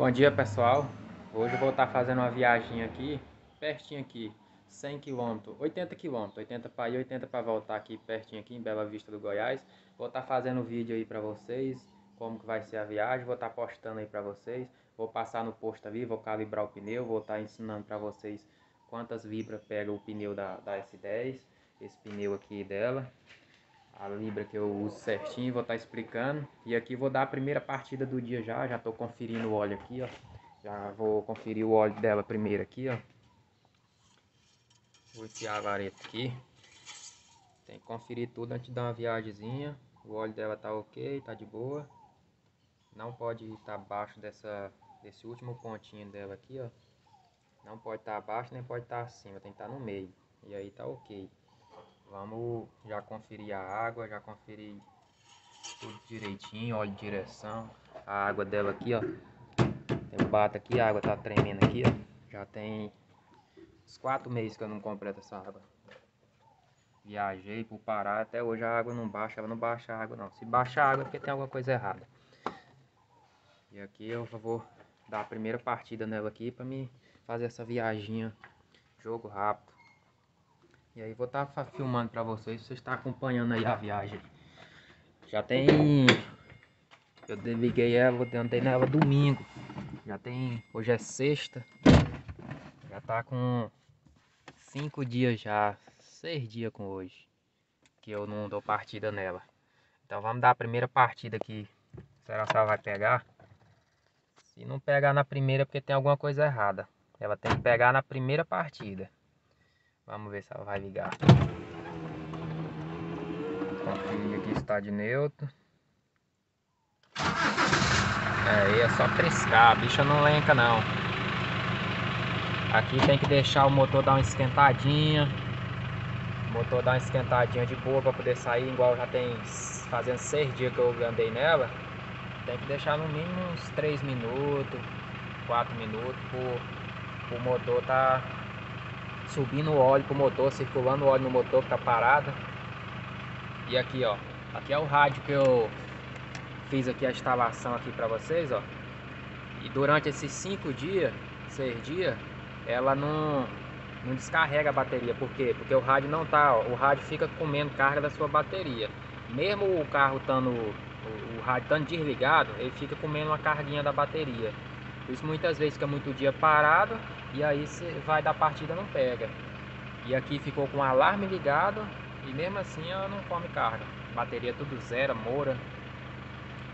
Bom dia pessoal, hoje eu vou estar fazendo uma viagem aqui, pertinho aqui, 100 km, 80 km, 80 para ir, 80 para voltar aqui pertinho aqui em Bela Vista do Goiás. Vou estar fazendo vídeo aí para vocês, como que vai ser a viagem, vou estar postando aí para vocês. Vou passar no posto ali, vou calibrar o pneu, vou estar ensinando para vocês quantas vibras pega o pneu da, da S10, esse pneu aqui dela a libra que eu uso certinho, vou estar tá explicando. E aqui vou dar a primeira partida do dia já, já estou conferindo o óleo aqui, ó. Já vou conferir o óleo dela primeiro aqui, ó. Vou enfiar a vareta aqui. Tem que conferir tudo antes de dar uma viagemzinha. O óleo dela tá ok, tá de boa. Não pode estar abaixo dessa, desse último pontinho dela aqui, ó. Não pode estar abaixo, nem pode estar acima, tem que estar no meio. E aí tá ok. Vamos já conferir a água, já conferir tudo direitinho, de direção. A água dela aqui, ó. Eu bato aqui, a água tá tremendo aqui, ó. Já tem uns quatro meses que eu não completo essa água. Viajei por Pará, até hoje a água não baixa, ela não baixa a água não. Se baixa a água é porque tem alguma coisa errada. E aqui eu vou dar a primeira partida nela aqui para me fazer essa viaginha, jogo rápido. E aí vou estar tá filmando para vocês, você está acompanhando aí a viagem. Já tem... Eu desliguei ela, eu andei nela domingo. Já tem... Hoje é sexta. Já tá com cinco dias já, seis dias com hoje. Que eu não dou partida nela. Então vamos dar a primeira partida aqui. Será que ela vai pegar? Se não pegar na primeira é porque tem alguma coisa errada. Ela tem que pegar na primeira partida. Vamos ver se ela vai ligar. Conferir aqui está de neutro. É, aí é só triscar, a bicha não lenca não. Aqui tem que deixar o motor dar uma esquentadinha. O motor dar uma esquentadinha de boa para poder sair, igual já tem fazendo seis dias que eu andei nela. Tem que deixar no mínimo uns 3 minutos, 4 minutos para o motor tá subindo o óleo pro motor, circulando o óleo no motor que tá. E aqui, ó, aqui é o rádio que eu fiz aqui a instalação aqui para vocês, ó. E durante esses cinco dias, seis dias, ela não, não descarrega a bateria. Por quê? Porque o rádio não tá, ó, o rádio fica comendo carga da sua bateria. Mesmo o carro estando, o, o rádio estando desligado, ele fica comendo uma carguinha da bateria. Isso muitas vezes fica muito dia parado e aí vai da partida não pega. E aqui ficou com o alarme ligado e mesmo assim ela não come carga. Bateria tudo zero, moura.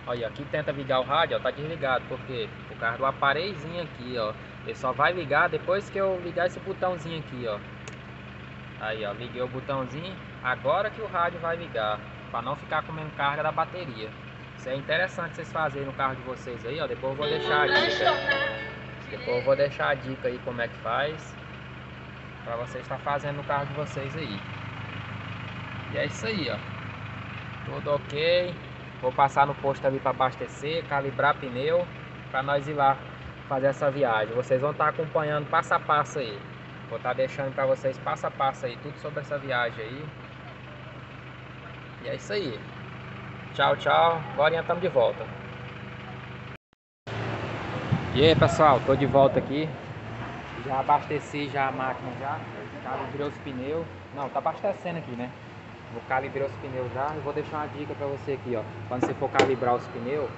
Olha, aqui tenta ligar o rádio, ó, tá desligado, porque o carro do aparelhozinho aqui, ó. Ele só vai ligar depois que eu ligar esse botãozinho aqui, ó. Aí, ó, liguei o botãozinho. Agora que o rádio vai ligar, para não ficar comendo carga da bateria. Isso é interessante vocês fazerem no carro de vocês aí, ó. Depois eu vou deixar a dica. Depois eu vou deixar a dica aí como é que faz. Pra você estar fazendo no carro de vocês aí. E é isso aí, ó. Tudo ok. Vou passar no posto ali para abastecer, calibrar pneu. Pra nós ir lá fazer essa viagem. Vocês vão estar acompanhando passo a passo aí. Vou estar deixando para vocês passo a passo aí, tudo sobre essa viagem aí. E é isso aí. Tchau, tchau. Agora estamos de volta. E aí pessoal, tô de volta aqui. Já abasteci já a máquina já. Calibrei os pneus. Não, tá abastecendo aqui, né? Vou calibrar os pneus já e vou deixar uma dica pra você aqui, ó. Quando você for calibrar os pneus,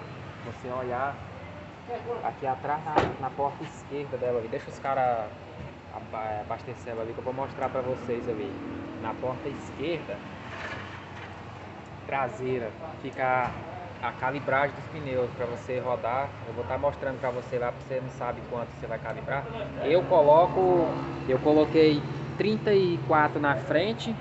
você olhar aqui atrás na, na porta esquerda dela ali. Deixa os caras abastecer ela ali que eu vou mostrar pra vocês ali. Na porta esquerda traseira fica a calibragem dos pneus para você rodar. Eu vou estar tá mostrando para você lá, para você não sabe quanto você vai calibrar. Eu coloco, eu coloquei 34 na frente,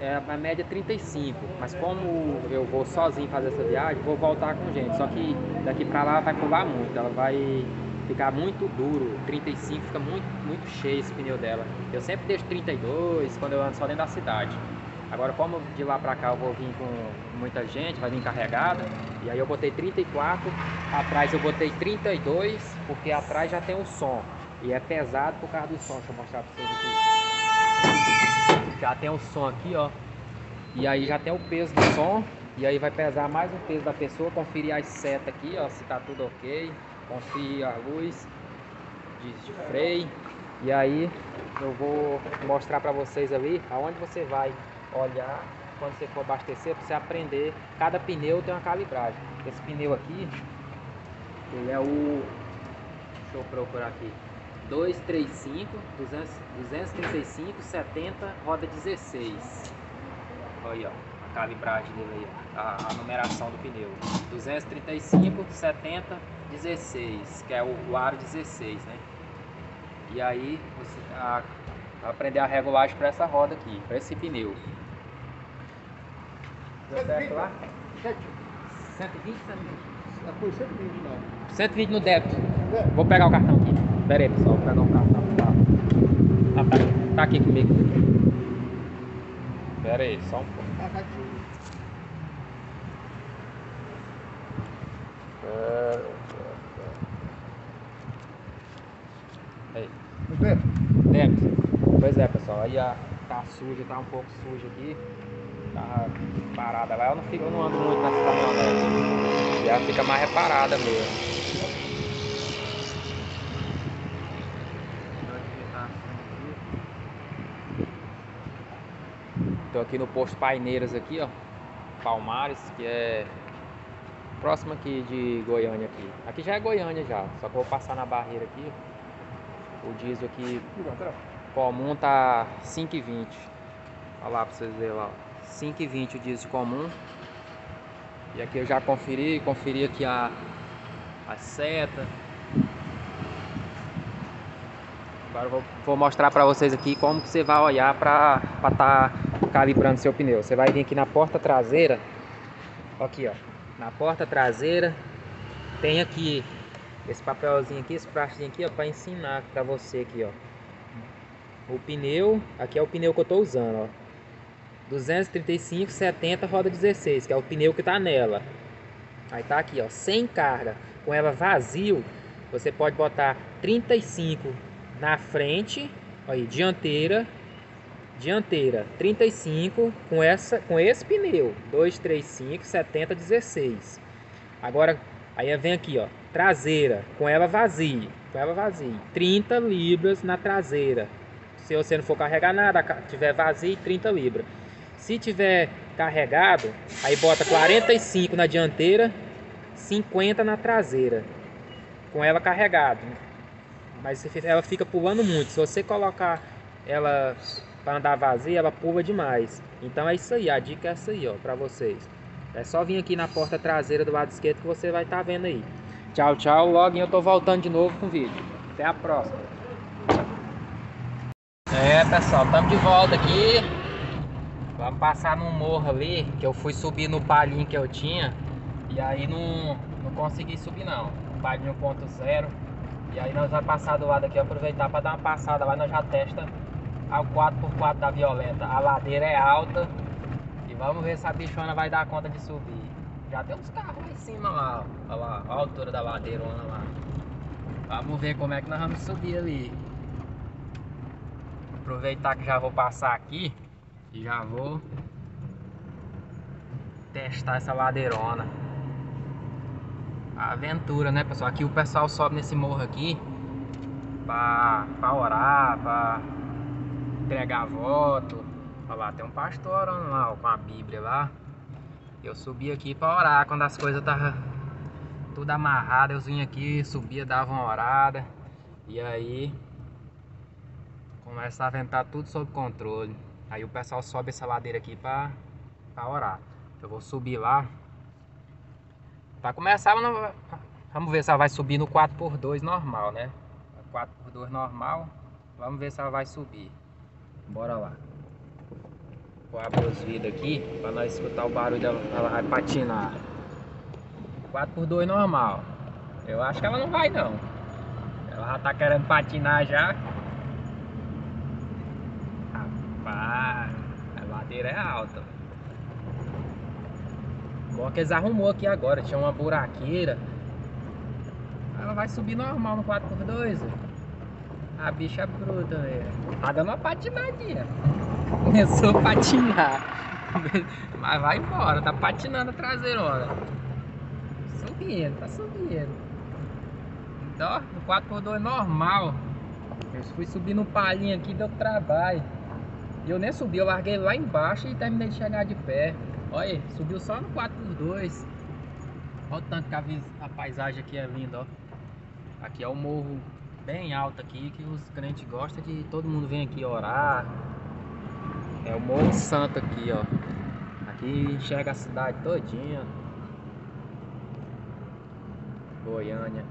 é a média 35, mas como eu vou sozinho fazer essa viagem, vou voltar com gente. Só que daqui para lá vai pular muito, ela vai ficar muito duro. 35 fica muito, muito cheio esse pneu dela. Eu sempre deixo 32 quando eu ando só dentro da cidade. Agora, como de lá pra cá eu vou vir com muita gente, vai vir carregada, e aí eu botei 34, atrás eu botei 32, porque atrás já tem o som, e é pesado por causa do som, deixa eu mostrar pra vocês aqui. Já tem o som aqui, ó, e aí já tem o peso do som, E aí vai pesar mais o peso da pessoa, conferir as setas aqui, ó, se tá tudo ok. Conferir a luz de, de freio. E aí eu vou mostrar para vocês ali aonde você vai olhar quando você for abastecer para você aprender. Cada pneu tem uma calibragem. Esse pneu aqui, ele é o. Deixa eu procurar aqui. 235, 200, 235, 70, roda 16. Olha aí, ó, a calibragem dele aí, a, a, numeração do pneu. 235, 70, 16, que é o, o aro 16, né? E aí você a, aprender a regulagem para essa roda aqui, para esse pneu. Deu certo lá? 120, 120? 120 não. 120 no débito. É. Vou pegar o cartão aqui. Pera aí, pessoal, vou pegar o cartão. Tá, tá, tá, tá aqui comigo. Pera aí, só um pouco. Tá, tá aqui. Aí. Débito? Débito. Pois é, pessoal. Aí a, tá suja, tá um pouco suja aqui. Tá parada lá. Eu não, fico, eu não ando muito nessa caminhonete. E ela fica mais reparada mesmo. Estou aqui no posto Paineiras aqui, ó. Palmares, que é próximo aqui de Goiânia aqui. Aqui já é Goiânia já, só que eu vou passar na barreira aqui. O diesel aqui comum tá 5,20. Olha lá pra vocês verem lá. 5,20 o diesel comum. E aqui eu já conferi, conferi aqui a, a seta. Agora eu vou, vou mostrar para vocês aqui como que você vai olhar para estar tá calibrando seu pneu. Você vai vir aqui na porta traseira, aqui ó, na porta traseira tem aqui esse papelzinho aqui, esse plástico aqui ó, para ensinar para você aqui ó. O pneu, aqui é o pneu que eu estou usando ó. 235, 70, roda 16, que é o pneu que está nela. Aí tá aqui ó, sem carga, com ela vazio, você pode botar 35 na frente, aí dianteira dianteira 35 com essa com esse pneu 235 70 16 agora aí vem aqui ó traseira com ela vazia com ela vazia 30 libras na traseira. Se você não for carregar nada tiver vazio 30 libras se tiver carregado aí bota 45 na dianteira 50 na traseira com ela carregado mas ela fica pulando muito se você colocar ela para andar vazia, ela pula demais. Então é isso aí, a dica é essa aí, ó, para vocês. É só vir aqui na porta traseira do lado esquerdo que você vai estar tá vendo aí. Tchau, tchau. Logo eu tô voltando de novo com o vídeo. Até a próxima. É, pessoal, estamos de volta aqui. Vamos passar num morro ali, que eu fui subir no palhinho que eu tinha. E aí não, não consegui subir não. Palhinho ponto zero. E aí nós vamos passar do lado aqui, aproveitar para dar uma passada lá, nós já testa ao 4x4 da Violeta. A ladeira é alta e vamos ver se a bichona vai dar conta de subir. Já tem uns carros lá em cima lá. Olha lá, a altura da ladeirona lá. Vamos ver como é que nós vamos subir ali. Aproveitar que já vou passar aqui e já vou testar essa ladeirona. A aventura, né, pessoal? Aqui o pessoal sobe nesse morro aqui pra, pra orar, pra entregar voto. Olha lá, tem um pastor lá ó, com a Bíblia lá. Eu subi aqui para orar quando as coisas estavam tudo amarrado. Eu vim aqui, subia, dava uma orada. E aí começa a aventar tudo sob controle. Aí o pessoal sobe essa ladeira aqui para orar. Eu vou subir lá. Para começar, vamos ver se ela vai subir no 4x2 normal, né? 4x2 normal. Vamos ver se ela vai subir. Bora lá. Vou abrir os vidros aqui para nós escutar o barulho dela. Ela vai patinar. 4x2 normal. Eu acho que ela não vai não. Ela já tá querendo patinar já. A ladeira é alta. Bom que eles arrumou aqui agora. Tinha uma buraqueira. Ela vai subir normal no 4x2. A bicha é bruta, velho. Tá dando uma patinadinha. Começou a patinar. Mas vai embora, tá patinando a traseirona. Subindo, tá subindo. Então, no 4x2 normal. Eu fui subir no palhinho aqui, deu trabalho. E eu nem subi, eu larguei lá embaixo e terminei de chegar de pé. Olha aí, subiu só no 4x2. Olha o tanto que a, a paisagem aqui é linda, ó. Aqui é o morro bem alto aqui que os crentes gostam de todo mundo vem aqui orar. É o Morro Santo aqui, ó. Aqui enxerga a cidade todinha. Goiânia.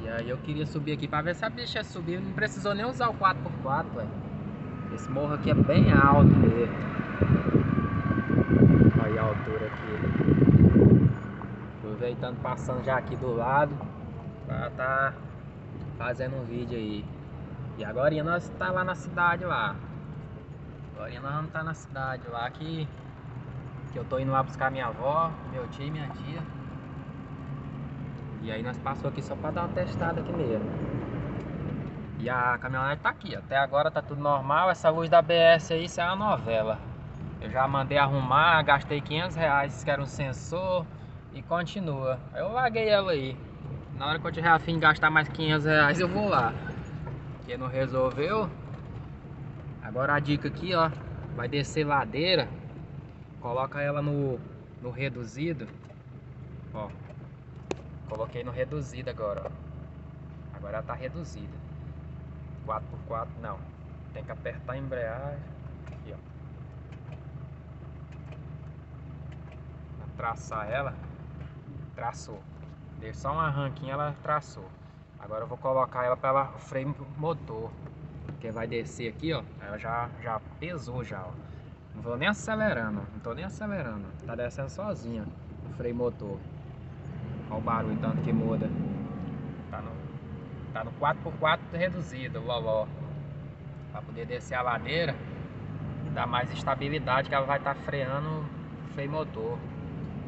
E aí eu queria subir aqui para ver se a bicha subir. Não precisou nem usar o 4x4, ué. Esse morro aqui é bem alto mesmo. Olha a altura aqui. Aproveitando, passando já aqui do lado. Pra tá fazendo um vídeo aí. E agora nós tá lá na cidade lá. Agora nós vamos tá na cidade lá que, que eu tô indo lá buscar minha avó, meu tio e minha tia. E aí nós passou aqui só para dar uma testada aqui mesmo. E a caminhonete tá aqui, até agora tá tudo normal. Essa luz da BS aí, isso é uma novela. Eu já mandei arrumar, gastei 500 reais, que era um sensor e continua. Eu larguei ela aí. Na hora que eu tiver afim de gastar mais 500 reais, eu vou lá. Porque não resolveu. Agora a dica aqui, ó. Vai descer ladeira. Coloca ela no, no reduzido. Ó. Coloquei no reduzido agora, ó. Agora ela tá reduzida. 4x4 não. Tem que apertar a embreagem. Aqui, ó. Traçar ela. Traçou. Deu só um arranquinho, ela traçou. Agora eu vou colocar ela para freio motor. Que vai descer aqui, ó. Ela já, já pesou já, ó. Não vou nem acelerando, não tô nem acelerando. Tá descendo sozinha o freio motor. Olha o barulho tanto que muda. Tá no, tá no 4x4 reduzido, loló. Pra poder descer a ladeira. Dar mais estabilidade que ela vai estar tá freando o freio motor.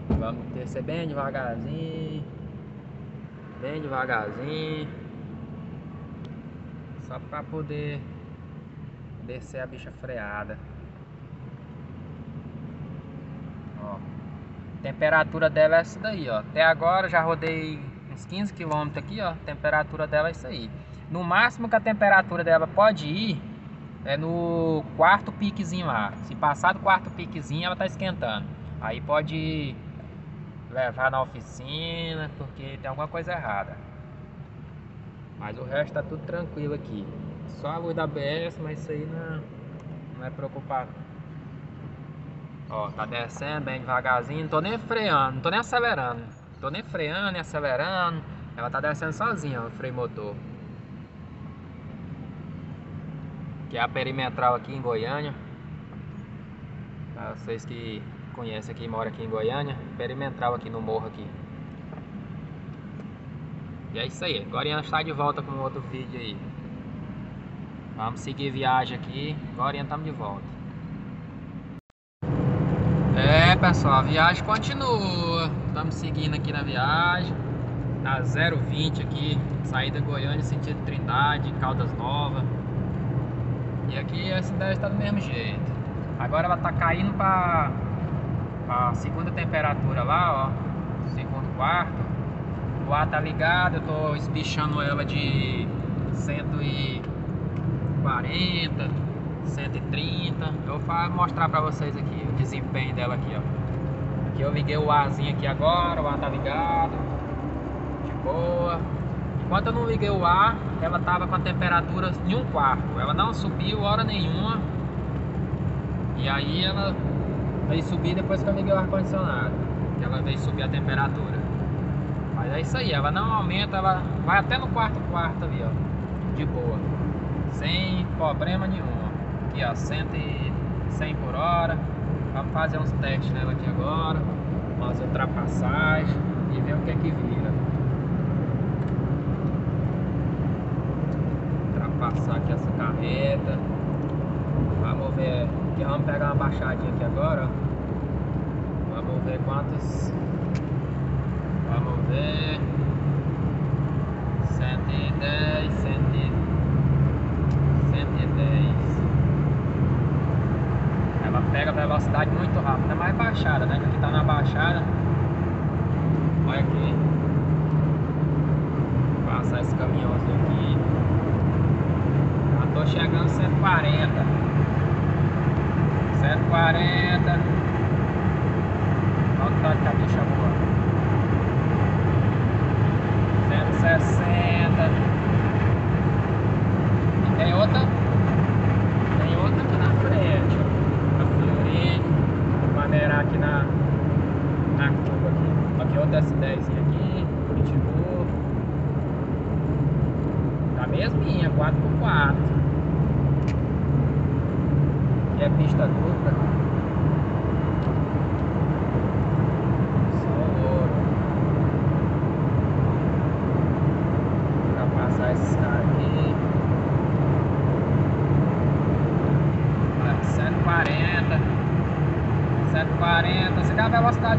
Vamos descer bem devagarzinho. Bem devagarzinho. Só para poder descer a bicha freada. Ó. Temperatura dela é essa daí, ó. Até agora já rodei uns 15 km aqui, ó. Temperatura dela é isso aí. No máximo que a temperatura dela pode ir é no quarto piquezinho lá. Se passar do quarto piquezinho, ela tá esquentando. Aí pode levar na oficina porque tem alguma coisa errada. Mas o resto tá tudo tranquilo aqui. Só a luz da ABS, mas isso aí não, não é preocupado. Ó, tá descendo bem devagarzinho, não tô nem freando, não tô nem acelerando. Tô nem freando, nem acelerando. Ela tá descendo sozinha, o freio motor. Que é a perimetral aqui em Goiânia. Pra vocês que conhece aqui, mora aqui em Goiânia, perimetral aqui no morro aqui. E é isso aí, agora está de volta com outro vídeo aí. Vamos seguir viagem aqui, agora estamos de volta. É pessoal, a viagem continua. Estamos seguindo aqui na viagem. Na 020 aqui, saída Goiânia, sentido Trindade, Caldas Nova. E aqui a cidade está do mesmo jeito. Agora ela está caindo para a segunda temperatura lá, ó, segundo quarto. O ar tá ligado, eu tô espichando ela de 140, 130. Eu vou mostrar pra vocês aqui desempenho dela aqui, ó. Aqui eu liguei o arzinho aqui agora, o ar tá ligado, de boa. Enquanto eu não liguei o ar, ela tava com a temperatura em um quarto. Ela não subiu hora nenhuma. E aí ela veio subir depois que eu liguei o ar-condicionado. Que ela veio subir a temperatura. Mas é isso aí, ela não aumenta, ela vai até no quarto quarto ali, ó. De boa. Sem problema nenhum. Aqui, ó, 100, 100 por hora. Vamos fazer uns testes nela aqui agora. Umas ultrapassagens e ver o que é que vira. Ultrapassar aqui essa carreta. Vamos ver Aqui vamos pegar uma baixadinha aqui agora. Vamos ver quantos. Vamos ver. velocidade muito rápida, mais baixada, né? Que tá na baixada. na, na curva aqui. Aqui é outra S10 né? aqui, Curitiba. Da mesminha, 4x4. Aqui é pista 2.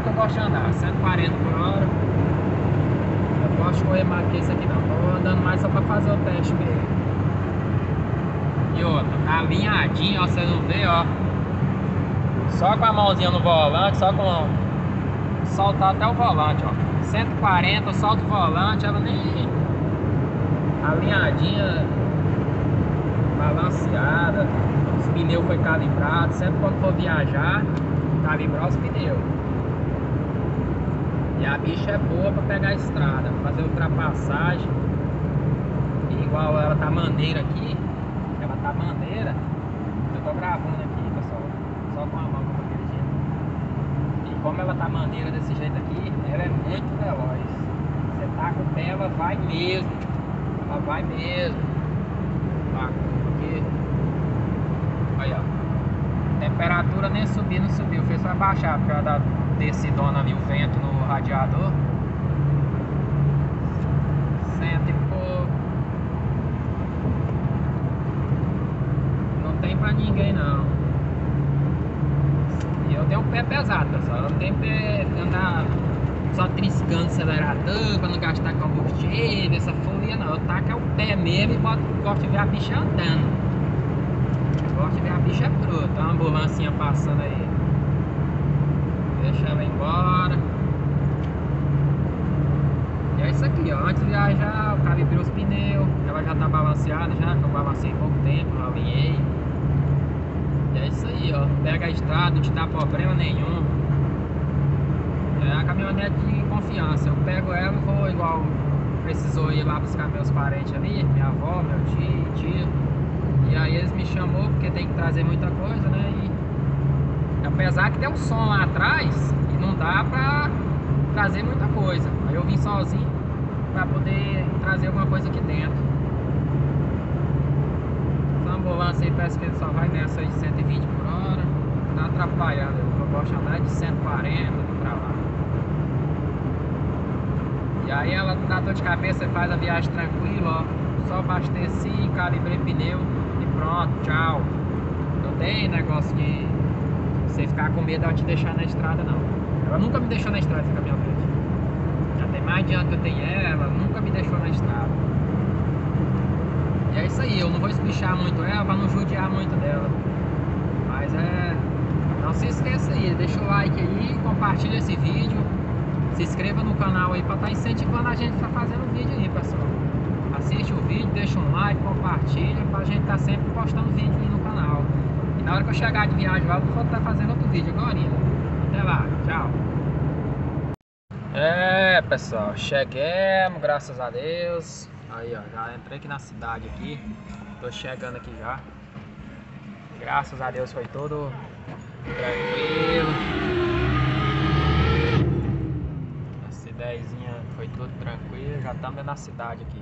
Que eu gosto de andar. 140 por hora. Eu gosto de correr mais que isso aqui não. Tô andando mais só pra fazer o teste mesmo. E outra, tá alinhadinho, ó, você não vê, ó. Só com a mãozinha no volante, só com. Soltar até o volante, ó. 140, eu solto o volante, ela nem. Alinhadinha. Balanceada. Os pneus foi calibrado. Sempre quando for viajar, calibrar os pneus. E a bicha é boa pra pegar a estrada, fazer ultrapassagem. E igual ela tá maneira aqui, ela tá maneira. Eu tô gravando aqui, pessoal, só com a mão aquele jeito. E como ela tá maneira desse jeito aqui, ela é muito veloz. Você tá com o pé, ela vai mesmo. Ela vai mesmo. Tá aqui. Aí, ó. Temperatura nem subir, não subiu. Fez só baixar por causa da descidona ali, o vento no radiador. Cento e pouco. Não tem pra ninguém não. E eu tenho um pé pesado, pessoal. Eu não tenho pé andar só triscando o acelerador pra não gastar combustível, essa folia não. Eu taco é o pé mesmo e boto, gosto de ver a bicha andando. Eu gosto de ver a bicha bruta. Uma ambulancinha passando aí. Deixa ela embora. E é isso aqui, ó. Antes de viajar, o calibrei os pneus. Ela já tá balanceada já, que eu balancei pouco tempo, eu alinhei. E é isso aí, ó. Pega a estrada, não te dá problema nenhum. É a caminhonete de confiança. Eu pego ela e vou igual precisou ir lá buscar meus parentes ali, minha avó, meu tio, tio. E aí eles me chamou porque tem que trazer muita coisa, né? E apesar que tem um som lá atrás e não dá pra trazer muita coisa. Aí eu vim sozinho pra poder trazer alguma coisa aqui dentro. Essa ambulância aí parece que ele só vai nessa aí de 120 por hora. Tá atrapalhando, eu gosto de andar de 140 pra lá. E aí ela não dá dor de cabeça, você faz a viagem tranquilo, ó. Só abasteci, calibrei pneu e pronto, tchau. Não tem negócio de você ficar com medo de ela te deixar na estrada não. Ela nunca me deixou na estrada essa caminhonete. Já tem mais de que eu tenho ela, nunca me deixou na estrada. E é isso aí, eu não vou espichar muito ela pra não judiar muito dela. Mas é. Não se esqueça aí, deixa o like aí, compartilha esse vídeo. Se inscreva no canal aí para estar tá incentivando a gente a estar fazendo vídeo aí, pessoal. Assiste o vídeo, deixa um like, compartilha para a gente estar tá sempre postando vídeo aí no canal. Na hora que eu chegar de viagem eu vou estar fazendo outro vídeo agora. Até lá, tchau. É, pessoal, cheguemos, graças a Deus. Aí, ó, já entrei aqui na cidade aqui. Tô chegando aqui já. Graças a Deus foi tudo tranquilo. 10 foi tudo tranquilo, já estamos na cidade aqui.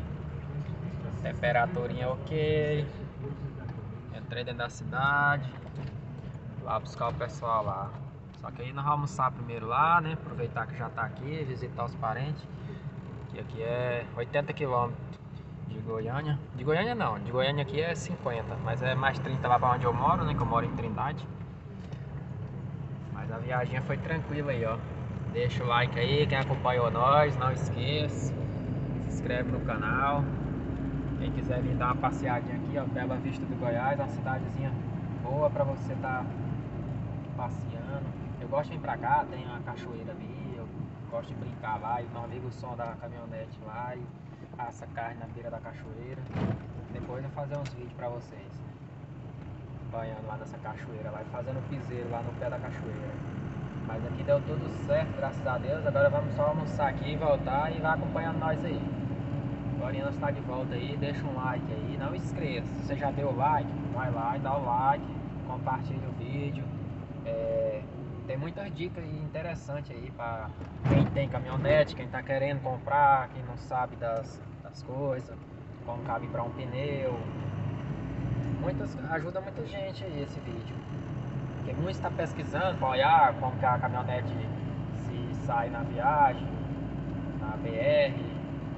Temperaturinha ok. Entrei dentro da cidade. Lá buscar o pessoal lá. Só que aí nós vamos almoçar primeiro lá, né? Aproveitar que já tá aqui, visitar os parentes. Que aqui é 80 quilômetros de Goiânia. De Goiânia não, de Goiânia aqui é 50, mas é mais 30 lá pra onde eu moro, né? Que eu moro em Trindade. Mas a viagem foi tranquila aí, ó. Deixa o like aí, quem acompanhou nós, não esqueça. Se inscreve no canal. Quem quiser vir dar uma passeadinha aqui, ó, Bela Vista do Goiás, uma cidadezinha boa para você estar tá passeando. Eu gosto de vir pra cá, tem uma cachoeira ali, eu gosto de brincar lá e ligo o som da caminhonete lá e assa carne na beira da cachoeira. Depois eu vou fazer uns vídeos pra vocês. Banhando lá nessa cachoeira lá e fazendo piseiro lá no pé da cachoeira. Mas aqui deu tudo certo, graças a Deus. Agora vamos só almoçar aqui, voltar e vai acompanhando nós aí. Nós está de volta aí, deixa um like aí. Não esqueça, se você já deu o like, vai lá e dá o like, compartilha o vídeo. É, tem muitas dicas interessantes aí para quem tem caminhonete, quem está querendo comprar, quem não sabe das, das coisas, como cabe para um pneu. Muitas, ajuda muita gente aí esse vídeo. Porque muitos está pesquisando para olhar como que a caminhonete se sai na viagem, na BR.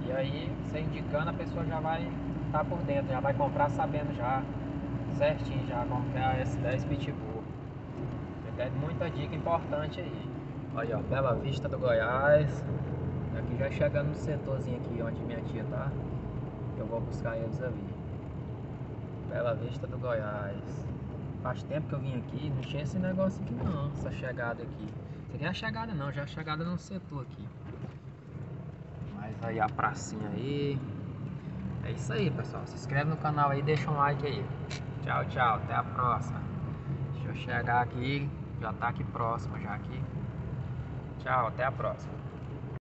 E aí você indicando a pessoa já vai estar tá por dentro, já vai comprar sabendo já certinho já como é a S10 Pitbull. Tem muita dica importante aí. Olha, ó, Bela Vista do Goiás. Aqui já chegando no setorzinho aqui onde minha tia tá. Eu vou buscar eles ali. Bela Vista do Goiás. Faz tempo que eu vim aqui, não tinha esse negócio aqui não, essa chegada aqui. Isso aqui é a chegada não, já é a chegada no setor aqui. Aí a pracinha aí. É isso aí, pessoal. Se inscreve no canal aí, deixa um like aí. Tchau, tchau. Até a próxima. Deixa eu chegar aqui. Já tá aqui próximo já aqui. Tchau, até a próxima.